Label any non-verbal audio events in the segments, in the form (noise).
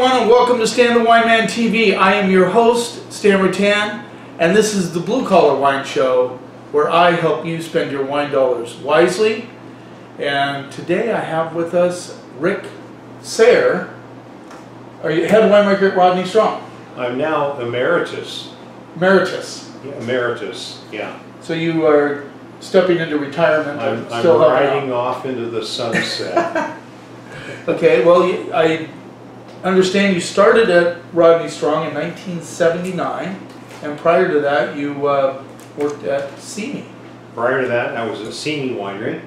everyone, and welcome to Stan the Wine Man TV. I am your host, Stan Reitan, and this is the Blue Collar Wine Show, where I help you spend your wine dollars wisely. And today I have with us Rick Sayre. Are you head winemaker at Rodney Strong? I'm now emeritus. Emeritus. Yeah, Emeritus, yeah. So you are stepping into retirement, I'm, I'm riding off into the sunset. (laughs) Okay, well, I understand you started at Rodney Strong in 1979, and prior to that, you uh, worked at Simi. Prior to that, I was at Simi Winery.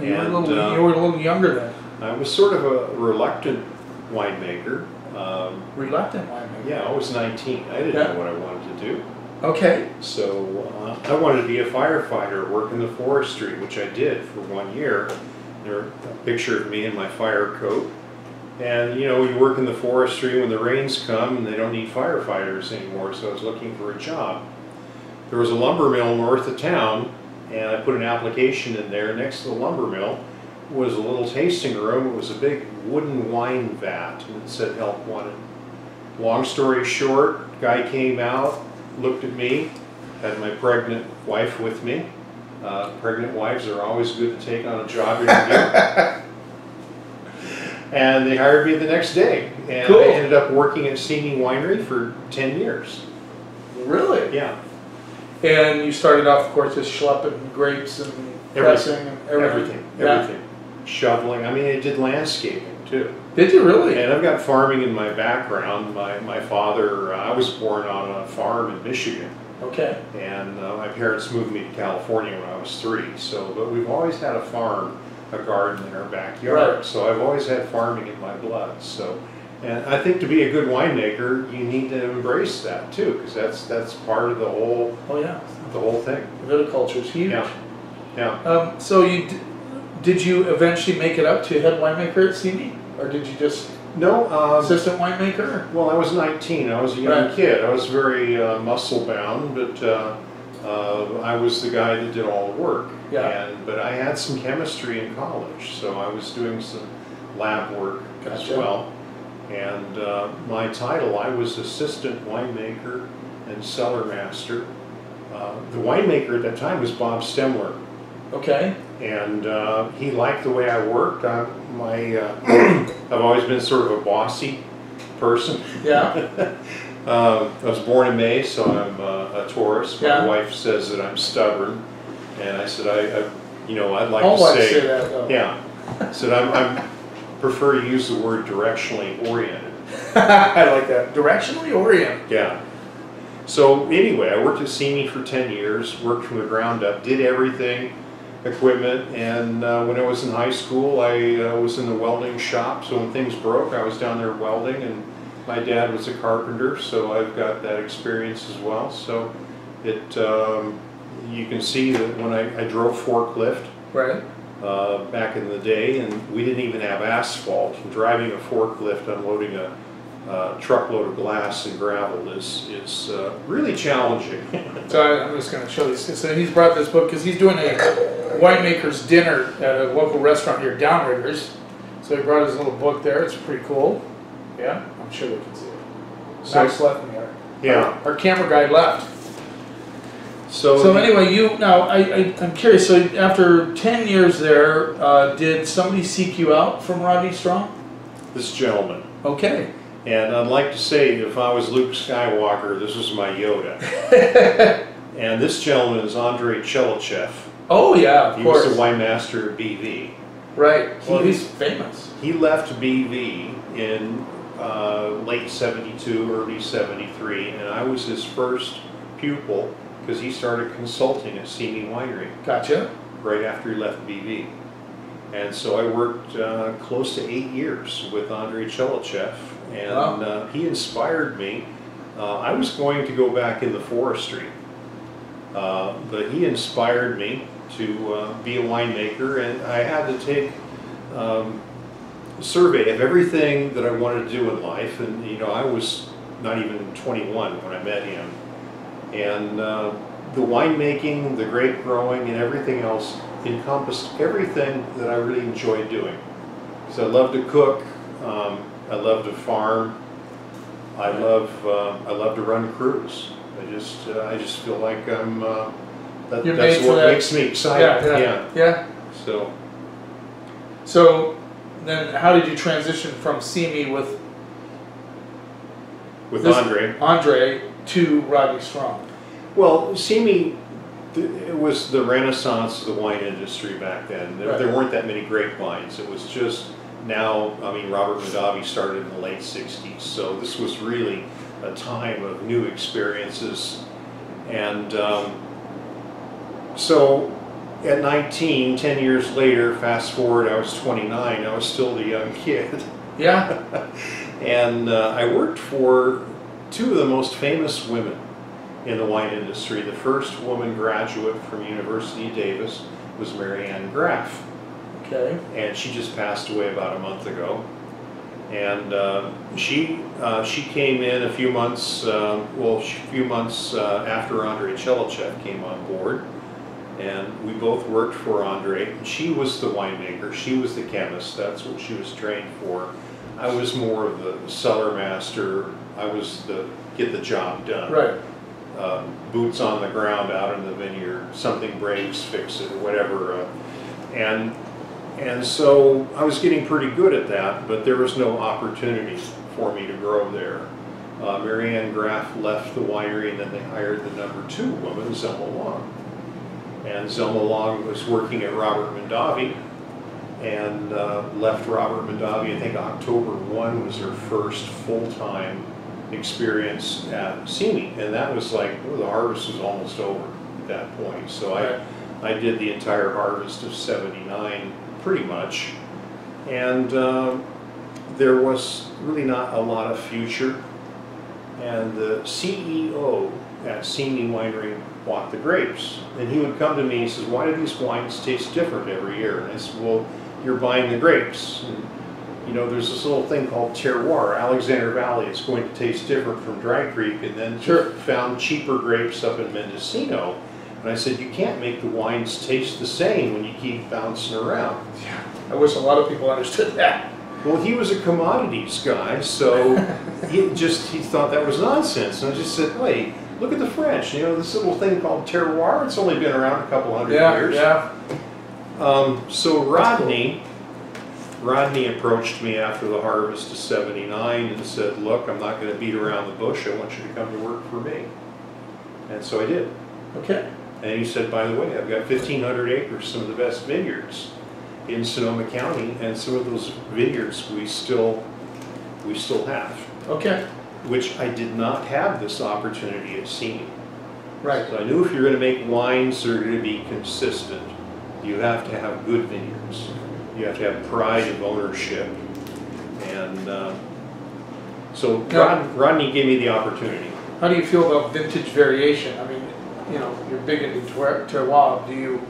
You were, a And, little, uh, you were a little younger then, I was sort of a reluctant winemaker. Um, reluctant winemaker. yeah, I was 19. I didn't Yeah. know what I wanted to do. Okay, So uh, I wanted to be a firefighter, work in the forestry, which I did for one year. There's a picture of me in my fire coat. And you know, you work in the forestry when the rains come and they don't need firefighters anymore, so I was looking for a job. There was a lumber mill north of town, and I put an application in there. Next to the lumber mill was a little tasting room. It was a big wooden wine vat, and it said help wanted. Long story short, guy came out, looked at me, had my pregnant wife with me. Uh, pregnant wives are always good to take on a job interview. (laughs) and they hired me the next day, and Cool. I ended up working at Simi Winery for 10 years. really? Yeah, And you started off, of course, just schlepping grapes and Everything. pressing and everything. everything, Yeah. everything. Shoveling, I mean, I did landscaping too. They did you really? And I've got farming in my background. My, my father, uh, I was born on a farm in Michigan. Okay. And uh, my parents moved me to California when I was three. So, but we've always had a farm, a garden in our backyard. Right. So I've always had farming in my blood. So, and I think to be a good winemaker, you need to embrace that too, because that's that's part of the whole Oh yeah. the whole thing. Viticulture is huge. Yeah. Yeah. Um, so you d- did you eventually make it up to head winemaker at Simi, or did you just No. Um, assistant winemaker? Well, I was 19. I was a young Right. kid. I was very uh, muscle bound, but uh, uh, I was the guy that did all the work. Yeah. And but I had some chemistry in college, so I was doing some lab work as well. And uh, my title, I was assistant winemaker and cellar master. Uh, the winemaker at that time was Bob Stemmler Okay. and uh, he liked the way I worked. I, my, uh, (coughs) I've always been sort of a bossy person. Yeah. (laughs) Um, I was born in May, so I'm uh, a Taurus. My Yeah. wife says that I'm stubborn, and I said I, I you know, I'd like All to wives say, say that though. yeah. I said I'm, I'm prefer to use the word directionally oriented. (laughs) I like that. Directionally oriented. Yeah. So anyway, I worked at Simi for 10 years, worked from the ground up, did everything, equipment, and uh, when I was in high school, I uh, was in the welding shop, so when things broke, I was down there welding, and my dad was a carpenter, so I've got that experience as well. So it, um, you can see that when I, I drove forklift, Right. uh, back in the day, and we didn't even have asphalt. And driving a forklift, unloading a uh, truckload of glass and gravel is is uh, really challenging. (laughs) So I, I'm just going to show you. So he's brought this book because he's doing a winemaker's dinner at a local restaurant here, Downriggers. So he brought his little book there. It's pretty cool. Yeah, I'm sure they can see it. So- Max left me there. yeah. Our camera guy left. So, So anyway, you now I, I I'm curious. So after ten years there, uh, did somebody seek you out from Rodney Strong? this gentleman, Okay. and I'd like to say, if I was Luke Skywalker, this was my Yoda. (laughs) and this gentleman is Andre Tchelistcheff. Oh yeah, of He course. was the wine master at BV. right. Well, He- he's famous. He left BV in uh, late 72, early 73, and I was his first pupil because he started consulting at Simi Winery Gotcha. right after he left BV. And so I worked uh, close to eight years with Andre Tchelistcheff, and Wow. uh, he inspired me. Uh, I was going to go back in the forestry, uh, but he inspired me to uh, be a winemaker, and I had to take um, survey of everything that I wanted to do in life. And you know, I was not even 21 when I met him, and uh, the winemaking, the grape growing, and everything else encompassed everything that I really enjoyed doing. So I love to cook. Um, I love to farm. I love uh, I love to run crews. I just uh, I just feel like I'm uh, that, that's what that. makes me excited. Yeah, yeah, yeah. So So then how did you transition from Simi with with This- Andre, Andre to Rodney Strong? well, Simi. th- It was the renaissance of the wine industry back then. There, Right. there weren't that many grapevines. It was just now. I mean, Robert Mondavi started in the late '60s, so this was really a time of new experiences. And um, so at 19, 10 years later, fast forward, I was 29, I was still the young kid. Yeah, (laughs) and uh, I worked for two of the most famous women in the wine industry. The first woman graduate from University of Davis was Mary Ann Graf, okay, and she just passed away about a month ago. And uh, she uh, she came in a few months, uh, well, a few months uh, after Andre Tchelistcheff came on board, and we both worked for Andre. And she was the winemaker, she was the chemist. That's what she was trained for. I was more of the cellar master. I was the get the job done right, um, boots on the ground out in the vineyard, something breaks, fix it, or whatever. Uh, and and so I was getting pretty good at that, but there was no opportunity for me to grow there. Uh, Mary Ann Graf left the winery, and then they hired the number two woman, Zelma Long. And Zelma Long was working at Robert Mondavi, and uh, left Robert Mondavi. I think October 1 was her first full-time experience at Simi, and that was like well, the harvest was almost over at that point. So I I did the entire harvest of '79 pretty much, and um, there was really not a lot of future. And the CEO at Simi Winery bought the grapes, and he would come to me and says, "Why do these wines taste different every year?" And I said, "Well, you're buying the grapes." And, you know, there's this little thing called terroir. Alexander Valley is going to taste different from Dry Creek, and then Sure. found cheaper grapes up in Mendocino. And I said, you can't make the wines taste the same when you keep bouncing around. yeah. I wish a lot of people understood that. Well, he was a commodities guy, so (laughs) he just he thought that was nonsense. And I just said, wait, look at the French. You know, this little thing called terroir. It's only been around a couple hundred Yeah, years. yeah, Um, so Rodney, Rodney approached me after the harvest of '79 and said, "Look, I'm not going to beat around the bush. I want you to come to work for me." And so I did. okay, And he said, "By the way, I've got 1,500 acres, some of the best vineyards in Sonoma County, and some of those vineyards we still we still have, okay, which I did not have this opportunity of seeing. right, So I knew if you're going to make wines that are going to be consistent, you have to have good vineyards. You have to have pride of ownership. And uh, so Now- Rod, Rodney gave me the opportunity. How do you feel about vintage variation? I mean, you know, you're big into ter- terroir. Do you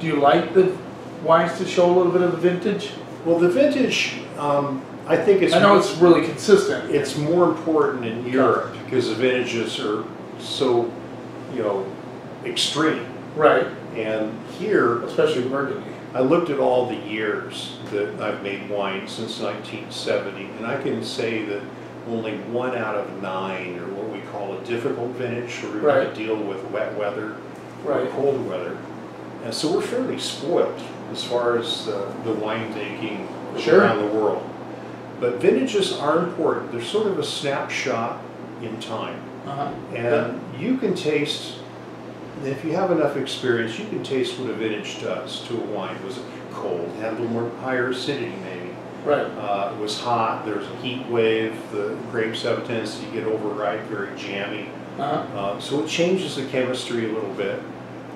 do you like the wines to show a little bit of the vintage? Well, the vintage, um, I think it's I know it's really consistent. it's more important in Europe because the vintages are so, you know, extreme. right, And here, especially Burgundy. I looked at all the years that I've made wine since 1970, and I can say that only one out of nine are what we call a difficult vintage, where we have Right. to deal with wet weather or Right. cold weather. And so we're fairly spoiled as far as uh, the winemaking Sure. around the world. But vintages are important. They're sort of a snapshot in time. Uh-huh. And you can taste, if you have enough experience, you can taste what a vintage does to a wine. Was it cold? Had a little more higher acidity maybe. Right, Uh, it was hot, there was a heat wave, the grapes have a tendency to get overripe, very jammy. uh-huh. Uh, so it changes the chemistry a little bit.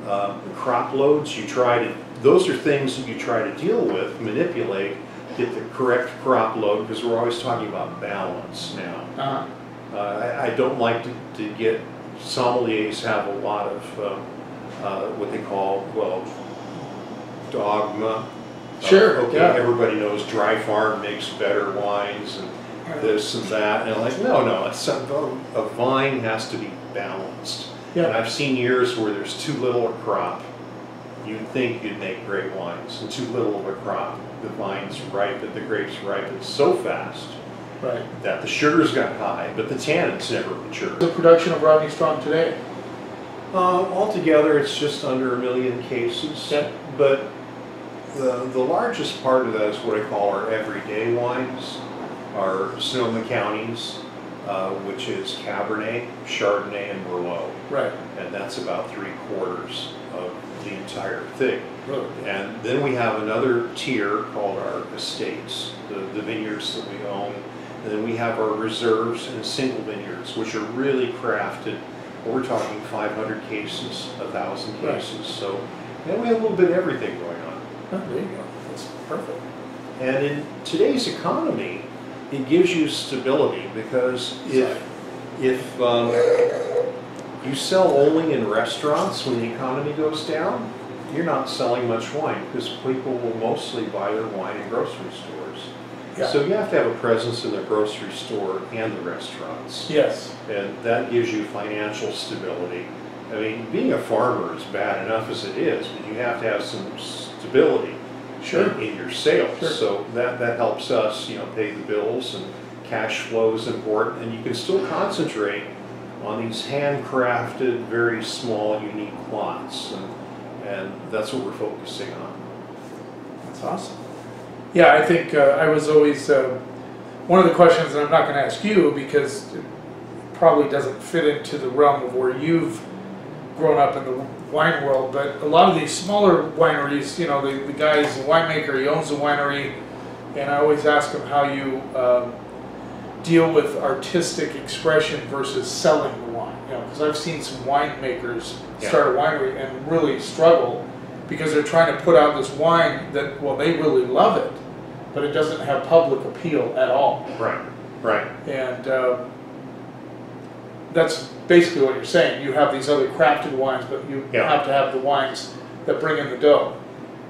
Uh, crop loads, you try to, those are things that you try to deal with, manipulate, get the correct crop load, because we're always talking about balance now. Uh-huh. Uh, I, I don't like to, to get, sommeliers have a lot of, uh, uh, what they call, well, dogma. Uh, Sure, Okay, yeah. everybody knows dry farm makes better wines and this and that, and I'm like, no, no, it's, a a vine has to be balanced. Yeah. And I've seen years where there's too little a crop. You'd think you'd make great wines, and too little of a crop. The vines ripen, the grapes ripen so fast Right. that the sugars got high, but the tannins never matured. The production of Rodney Strong today. Uh, altogether, it's just under a million cases. Yeah. But the, the largest part of that is what I call our everyday wines, our Sonoma counties, uh, which is Cabernet, Chardonnay, and Merlot. Right. And that's about three quarters of the entire thing. Really. And then we have another tier called our estates, the, the vineyards that we own. And then we have our reserves and single vineyards, which are really crafted. We're talking 500 cases, 1,000 Right. cases. So, and we have a little bit of everything going on. Oh, there you go. That's perfect. And in today's economy, it gives you stability because if, if um, you sell only in restaurants when the economy goes down, you're not selling much wine because people will mostly buy their wine in grocery stores. Yeah. So you have to have a presence in the grocery store and the restaurants. Yes. And that gives you financial stability. I mean, being a farmer is bad enough as it is, but you have to have some stability Sure. in your sales. Sure. So that, that helps us, you know, pay the bills and cash flow is important. And you can still concentrate on these handcrafted, very small, unique plots. And, and that's what we're focusing on. That's awesome. Yeah, I think uh, I was always uh, one of the questions, that I'm not going to ask you because it probably doesn't fit into the realm of where you've grown up in the wine world. But a lot of these smaller wineries, you know, the, the guy's a winemaker, he owns a winery, and I always ask him how you um, deal with artistic expression versus selling the wine. You know, because I've seen some winemakers Yeah. start a winery and really struggle because they're trying to put out this wine that, well, they really love it, but it doesn't have public appeal at all. Right, right. And uh, that's basically what you're saying. You have these other crafted wines, but you Yeah. have to have the wines that bring in the dough.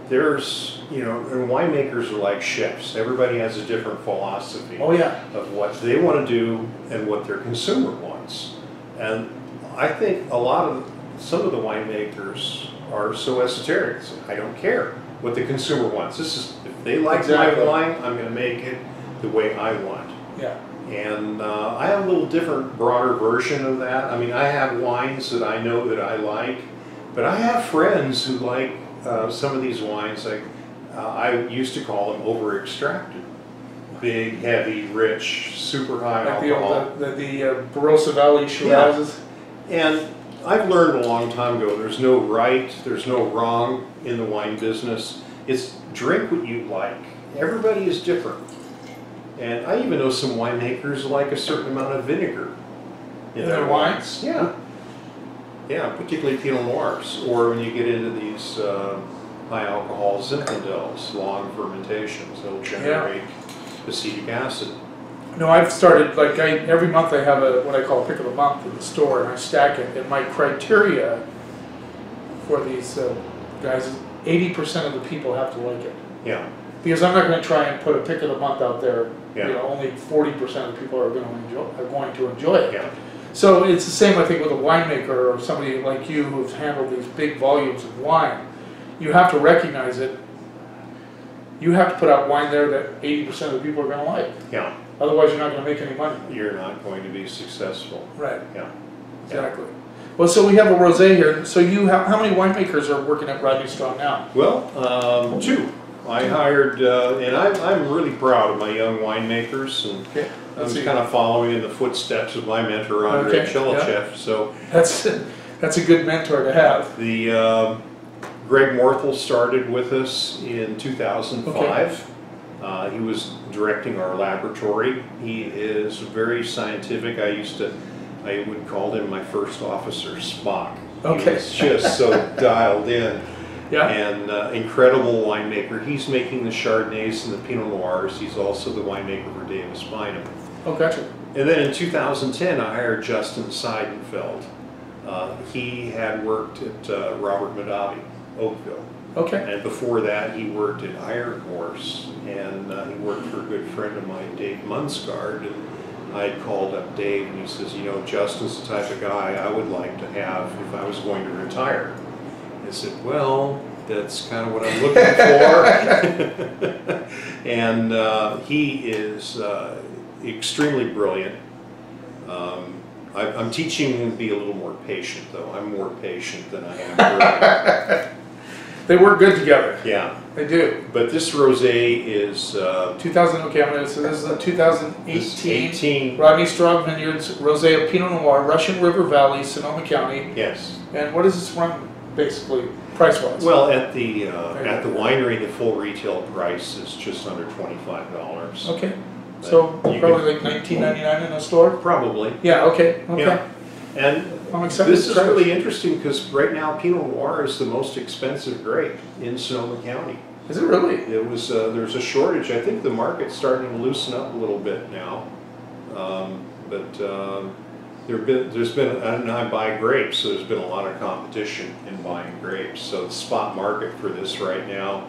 There's, you know, and winemakers are like chefs. Everybody has a different philosophy. Oh, yeah. of what they want to do and what their consumer wants. And I think a lot of, some of the winemakers are so esoteric, say, I don't care what the consumer wants. This is, if they like Exactly. my wine, I'm gonna make it the way I want. Yeah. And uh, I have a little different, broader version of that. I mean, I have wines that I know that I like, but I have friends who like uh, some of these wines. Like uh, I used to call them over extracted, big, heavy, rich, super high Like alcohol. old, the, the uh, Barossa Valley Shirazes. And I've learned a long time ago, there's no right, there's no wrong in the wine business. It's drink what you like. Everybody is different. And I even know some winemakers like a certain amount of vinegar In their wines? Yeah. Yeah, particularly Pinot Noirs, or when you get into these uh, high alcohol Zinfandels, long fermentations, they'll generate acetic acid. No, I've started, like, I, every month I have a, what I call a pick of the month in the store, and I stack it, and my criteria for these uh, guys is eighty percent of the people have to like it. Yeah, Because I'm not gonna try and put a pick of the month out there, you Yeah. know, only forty percent of the people are gonna enjoy, are going to enjoy it. yeah, So it's the same, I think, with a winemaker or somebody like you who's handled these big volumes of wine. You have to recognize it. You have to put out wine there that eighty percent of the people are gonna like. yeah. Otherwise, you're not gonna make any money. You're not going to be successful. Right. Yeah. Exactly. Well, so we have a rosé here. So you have, how many winemakers are working at Rodney Strong now? Well, um, two. I hired, uh, and I'm, I'm really proud of my young winemakers, and Okay. I Let's was kind of following in the footsteps of my mentor, Andre Okay. So That's, that's a good mentor to have. the um, Greg Morthole started with us in 2005. Uh, he was directing our laboratory. He is very scientific. I used to, I would call him my first officer, Spock. Okay. He was just so (laughs) dialed in. Yeah? and uh, incredible winemaker. He's making the Chardonnays and the Pinot Noirs. He's also the winemaker for Davis Bynum. Oh, gotcha. And then in 2010, I hired Justin Seidenfeld. Uh, he had worked at uh, Robert Mondavi, Oakville. Okay. And before that, he worked at Iron Horse, and uh, he worked for a good friend of mine, Dave Munksgard. And I called up Dave, and he says, you know, Justin's the type of guy I would like to have if I was going to retire. I said, well, that's kind of what I'm looking for. (laughs) and uh, he is uh, extremely brilliant. Um, I, I'm teaching him to be a little more patient, though. I'm more patient than I am. (laughs) They work good together. yeah, They do. but this rosé is uh, 2000, okay, I'm gonna, so this is a this 2018 18. Rodney Strong Vineyards Rosé of Pinot Noir, Russian River Valley, Sonoma County. Yes. And what is this run, basically, price-wise? Well, at the uh, at the winery, the full retail price is just under twenty-five dollars. Okay, so You probably like 19.99 in a store? Probably. Yeah, okay, okay. Yeah. And I'm excited. This to is try really interesting because right now Pinot Noir is the most expensive grape in Sonoma County. Is it really? It was, uh, there's a shortage. I think the market's starting to loosen up a little bit now. Um, but um, there been, there's been, and I buy grapes, so there's been a lot of competition in buying grapes. So the spot market for this right now,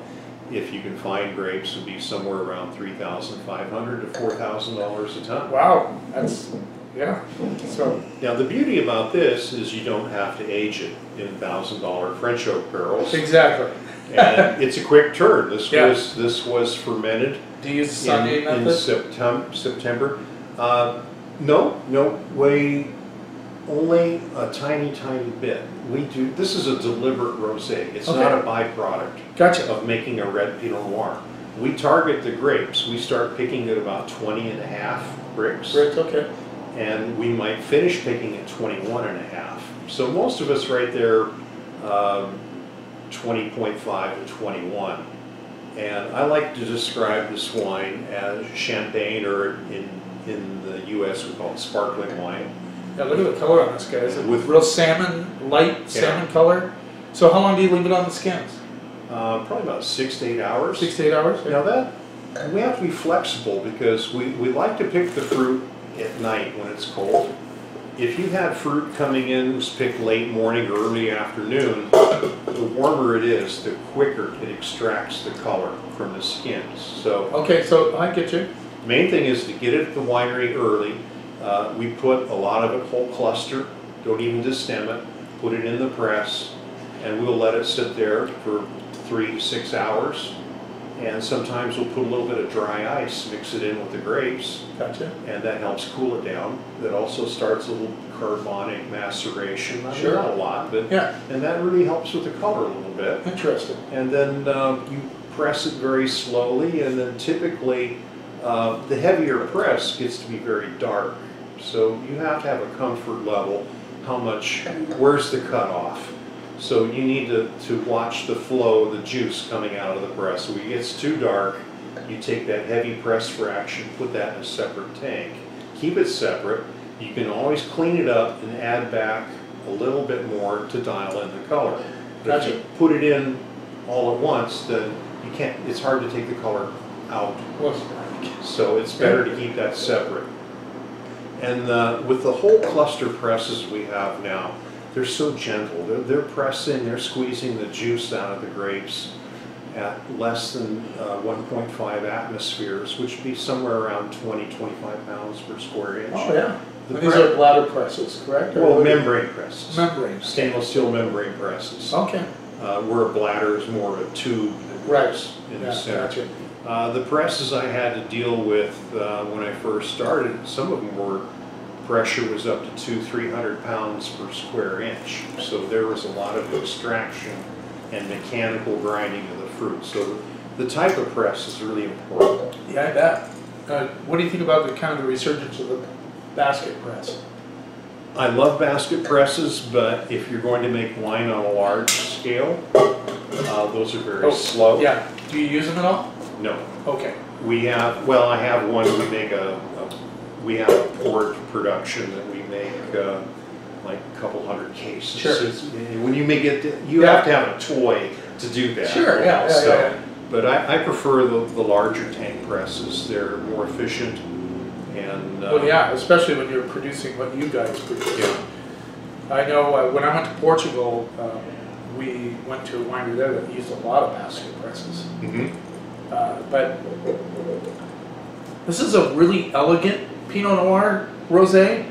if you can find grapes, would be somewhere around three thousand five hundred to four thousand dollars a ton. Wow, that's, yeah, so, Now, the beauty about this is you don't have to age it in thousand dollar French oak barrels. exactly. And it's a quick turn. This Yeah. was, this was fermented Do you use the in, in method? September. Uh, no, no, we, only a tiny, tiny bit. We do, this is a deliberate rosé. It's not a byproduct Gotcha, of making a red Pinot Noir. We target the grapes. We start picking at about 20 and a half Brix. okay. and we might finish picking at 21 and a half. So most of us right there, um, 20.5 to 21. And I like to describe this wine as champagne, or in, in the US we call it sparkling wine. Yeah, look at the color on this, guys. With- Real salmon, light salmon color. So how long do you leave it on the skins? Uh, probably about six to eight hours. Six to eight hours? Now that, we have to be flexible because we, we like to pick the fruit at night when it's cold. If you had fruit coming in, was picked late morning or early afternoon, the warmer it is, the quicker it extracts the color from the skins. So Okay, so I get you. Main thing is to get it at the winery early. Uh, we put a lot of it whole cluster, don't even destem it, put it in the press, and we'll let it sit there for three, six hours. And sometimes we'll put a little bit of dry ice, mix it in with the grapes, Gotcha. and that helps cool it down. That also starts a little carbonic maceration, I Sure. not a lot, but, Yeah, and that really helps with the color a little bit. interesting. And then um, you press it very slowly, and then typically uh, the heavier press gets to be very dark. So you have to have a comfort level. How much? Where's the cutoff? So you need to, to watch the flow, the juice coming out of the press. So when it gets too dark, you take that heavy press fraction, put that in a separate tank. Keep it separate. You can always clean it up and add back a little bit more to dial in the color. But if you put it in all at once, then you can't, it's hard to take the color out. Well, So it's better to keep that separate. And uh, with the whole cluster presses we have now, they're so gentle. They're, they're pressing, they're squeezing the juice out of the grapes at less than uh, 1.5 atmospheres, which would be somewhere around 20, 25 pounds per square inch. Oh, yeah. The these are bladder presses, correct? Or Well, membrane presses. Membranes. Stainless steel membrane presses. Okay, Uh, Where a bladder is more of a tube right. in the Yeah, center. gotcha. Uh, the presses I had to deal with uh, when I first started, some of them were, pressure was up to two, three hundred pounds per square inch. So there was a lot of extraction and mechanical grinding of the fruit. So the type of press is really important. Yeah, I bet. Uh, what do you think about the kind of the resurgence of the basket press? I love basket presses, but if you're going to make wine on a large scale, uh, those are very Oh, slow. Yeah, do you use them at all? No, Okay, We have, well, I have one, we make a, a- we have a port production that we make, uh, like a couple hundred cases. Sure. It's- When you make it, you have to have a toy to do that. Sure, yeah, yeah, So, yeah, yeah. But I, I prefer the, the larger tank presses, they're more efficient and. uh, well, yeah, especially when you're producing what you guys produce. Yeah, I know uh, when I went to Portugal, um, we went to a winery there that used a lot of basket presses. Mhm. Uh, but this is a really elegant Pinot Noir rosé.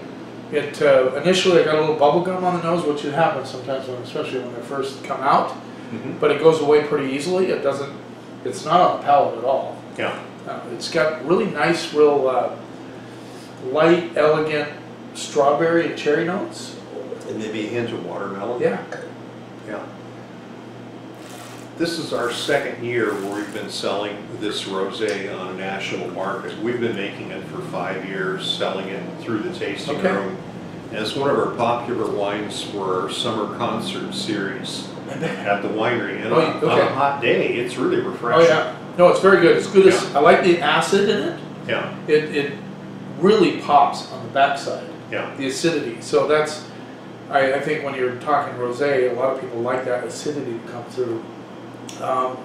It uh, initially I got a little bubble gum on the nose, which it happens sometimes, when, especially when they first come out. Mhm. But it goes away pretty easily. It doesn't. It's not on the palate at all. yeah, Uh, it's got really nice, real uh, light, elegant strawberry and cherry notes. And maybe a hint of watermelon. Yeah. Yeah. This is our second year where we've been selling this rosé on a national market. We've been making it for five years, selling it through the tasting Okay. room. And it's one of our popular wines for our summer concert series at the winery. And Oh, on on a hot day, it's really refreshing. Oh, yeah. No, it's very good. It's good as, I like the acid in it. Yeah, It, it really pops on the backside, yeah, the acidity. So that's, I, I think when you're talking rosé, a lot of people like that acidity to come through. Um,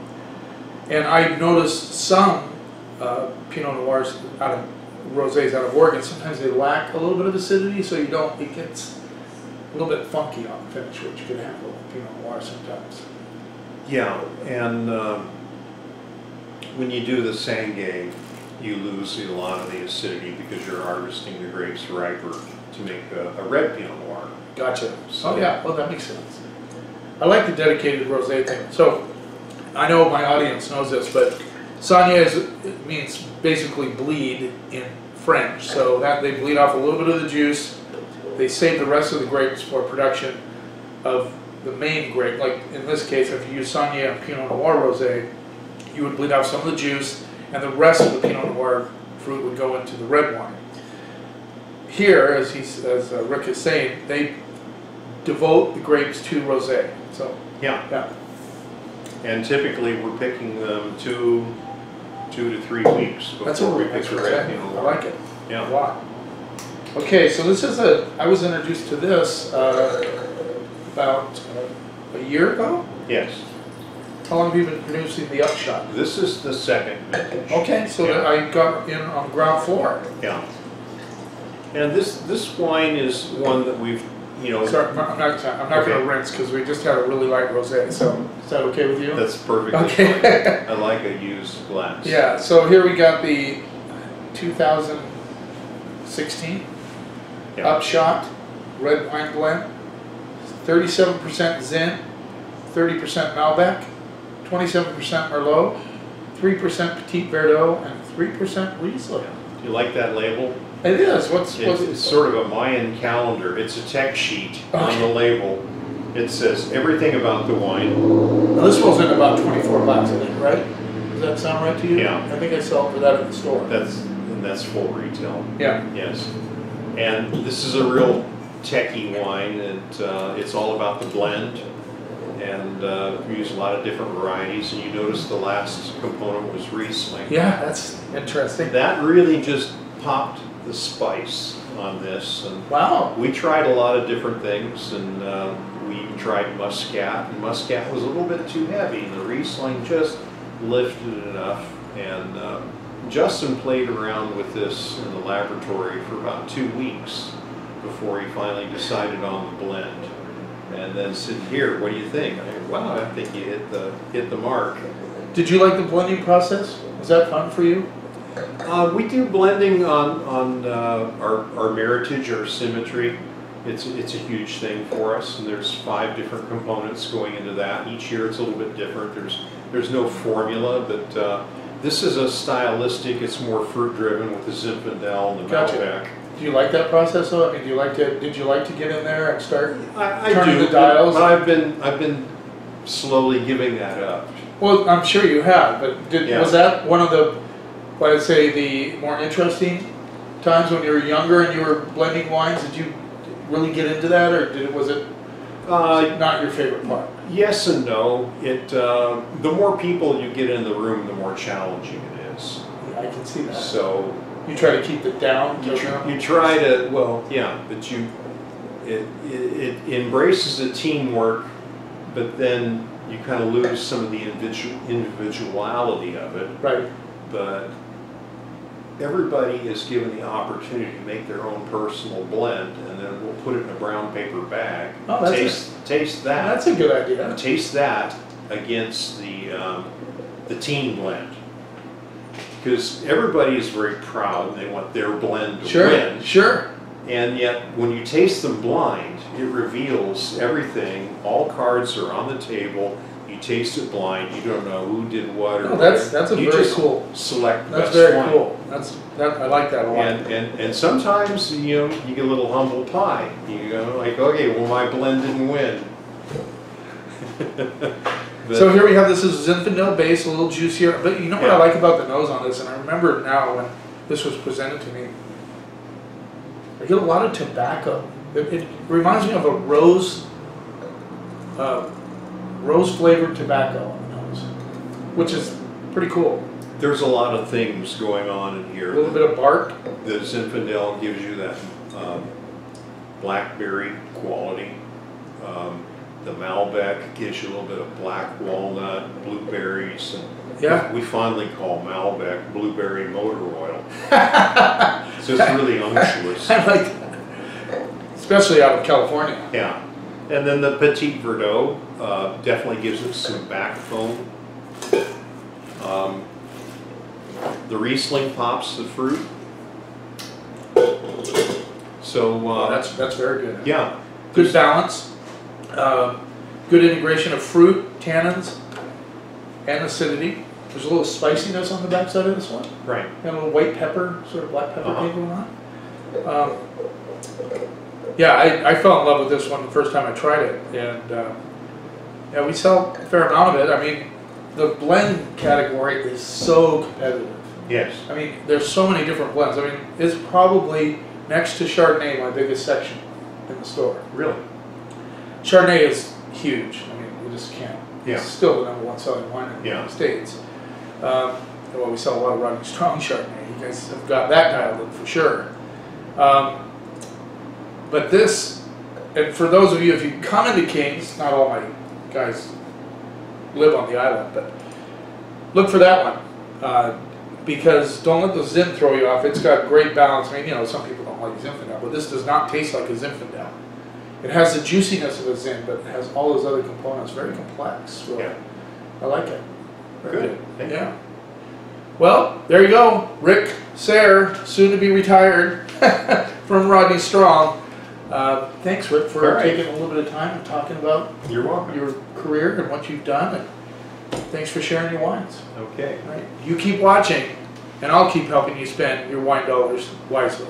and I've noticed some uh, Pinot Noirs out of rosés out of Oregon, sometimes they lack a little bit of acidity, so you don't, it gets a little bit funky on the finish, which you can have with Pinot Noir sometimes. yeah. And um, when you do the saignée, you lose a lot of the acidity because you're harvesting the grapes riper to make a, a red Pinot Noir. Gotcha. So- Oh, yeah, well, that makes sense. I like the dedicated rosé thing. So, I know my audience knows this, but saignée is, means basically bleed in French. So that, they bleed off a little bit of the juice. They save the rest of the grapes for production of the main grape. Like in this case, if you use and Pinot Noir rosé, you would bleed off some of the juice and the rest of the Pinot Noir fruit would go into the red wine. Here, as he's, as uh, Rick is saying, they devote the grapes to rosé. So, Yeah, yeah, and typically we're picking them two, two to three weeks that's before what we pick that's the I like it a Yeah, lot. Okay, so this is a, I was introduced to this uh, about uh, a year ago. yes. How long have you been producing the upshot? This is the second vintage. Okay, so Yeah. I got in on ground floor. Yeah. And this, this wine is one that we've, you know, Sorry, I'm not, I'm not, I'm not gonna Okay. rinse because we just had a really light rosé. So is that okay with you? that's perfect. Okay. (laughs) I like a used glass. Yeah, so here we got the 2016 Yeah. Upshot Red Wine Blend. 37% Zin, 30% Malbec, 27% Merlot, 3% Petit Verdot, and 3% Riesling. Do you like that label? It is, what's, It's, what's, it's sort of a Mayan calendar. It's a tech sheet on the label. It says everything about the wine. now this was in about 24 bucks, I think, right? Does that sound right to you? Yeah. I think I saw it for that at the store. That's, and that's full retail. Yeah, Yes. And this is a real techie wine, and uh, it's all about the blend. And uh, we use a lot of different varieties, and you notice the last component was Riesling. yeah, that's interesting. That really just popped the spice on this, and Wow, we tried a lot of different things, and uh, we tried Muscat, and Muscat was a little bit too heavy, and the Riesling just lifted it enough. And uh, Justin played around with this in the laboratory for about two weeks before he finally decided on the blend. And then said, "Here, what do you think?" I go, "Wow, I think you hit the hit the mark." did you like the blending process? Was that fun for you? Uh, we do blending on, on uh, our, our meritage, our symmetry. It's, it's a huge thing for us, and there's five different components going into that. Each year it's a little bit different. There's, there's no formula, but uh, this is a stylistic, it's more fruit driven with the Zinfandel and the Gotcha. Malbec. Do you like that process though? I mean, do you like to, did you like to get in there and start? I, I Turning do, the dials? but I've been, I've been slowly giving that up. Well, I'm sure you have, but did, Yeah. was that one of the, what I'd say, the more interesting times when you were younger and you were blending wines? Did you really get into that or did it, was it Uh, not your favorite part? Yes and no. It uh, the more people you get in the room, the more challenging it is. Yeah, I can see that. So You try to keep it down? you, tr- you try to well, yeah, but you it, it, it embraces the teamwork, but then you kind of lose some of the individual individuality of it. Right, But everybody is given the opportunity to make their own personal blend, and then we'll put it in a brown paper bag. Oh, that's a- taste taste that. that's a good idea. taste that against the um, the team blend because everybody is very proud and they want their blend to Sure, win sure. and yet when you taste them blind it reveals everything all cards are on the table You taste it blind. You don't know who did what or. No, that's, that's a You very cool, Select that's very wine. cool. That's, that, I like that a lot. And, and, and sometimes, you know, you get a little humble pie. You go like, okay, well, my blend didn't win. (laughs) So here we have, this is Zinfandel base, a little juicier, but you know what I like about the nose on this, and I remember now when this was presented to me, I get a lot of tobacco. It, it reminds me of a rose, uh, rose flavored tobacco on the nose, which is pretty cool. There's a lot of things going on in here. A little bit of bark, The Zinfandel gives you that um, blackberry quality. Um, The Malbec gives you a little bit of black walnut, blueberries. and yeah. We fondly call Malbec blueberry motor oil. (laughs) So it's really unctuous. I like that, especially out of California. Yeah. And then the Petit Verdot uh, definitely gives it some backbone. Um, The Riesling pops the fruit. So, uh, that's that's very good. yeah, Good balance, uh, good integration of fruit, tannins, and acidity. There's a little spiciness on the backside of this one. right. Got a little white pepper, sort of black pepper Uh-huh. thing going on. Um, yeah, I, I fell in love with this one the first time I tried it, and uh, yeah, we sell a fair amount of it. I mean, the blend category is so competitive. Yes. I mean, there's so many different blends. I mean, it's probably next to Chardonnay my biggest section in the store. Really? Chardonnay is huge. I mean, we just can't. Yeah. It's still the number one selling wine in the Yeah. United States. Um, well, we sell a lot of Rodney Strong Chardonnay. You guys have got that dialed in for sure. Um, but this, and for those of you, if you come into Kings, not all my guys live on the island, but look for that one. Uh, because don't let the Zin throw you off. It's got great balance. I mean, you know, some people don't like Zinfandel, but this does not taste like a Zinfandel. It has the juiciness of a Zin, but it has all those other components. Very complex. Really. Yeah. I like it. Very Good. You. Yeah. Well, there you go. Rick Sayre, soon to be retired (laughs) from Rodney Strong. Uh, thanks, Rick, for right. taking a little bit of time and talking about You're welcome. your career and what you've done. And thanks for sharing your wines. Okay. Right. You keep watching, and I'll keep helping you spend your wine dollars wisely.